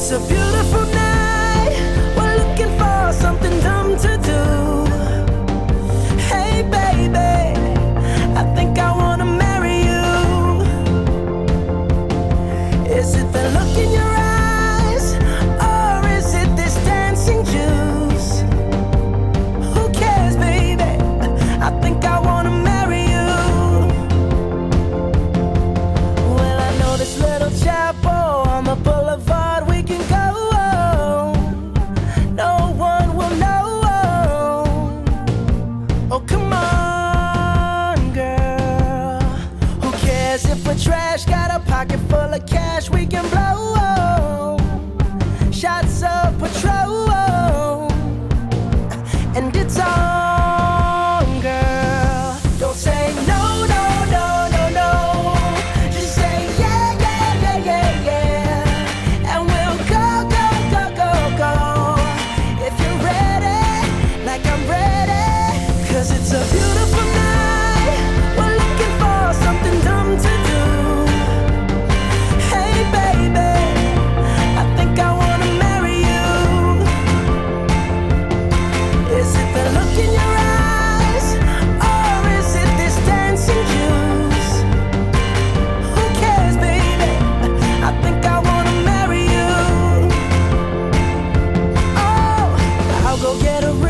It's a beautiful if we're trash. Got a pocket full of cash we can blow. Shots of patrol, and it's on, girl. Don't say no, no, no, no, no. Just say yeah, yeah, yeah, yeah, yeah, and we'll go, go, go, go, go. If you're ready, like I'm ready, cause it's a beautiful. better